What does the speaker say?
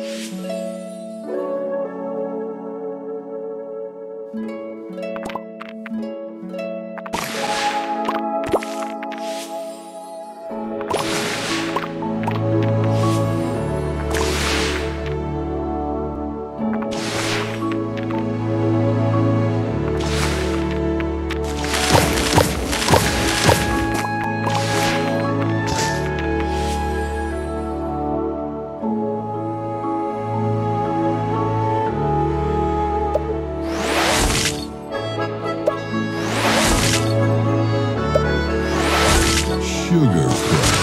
thank you sugar crush.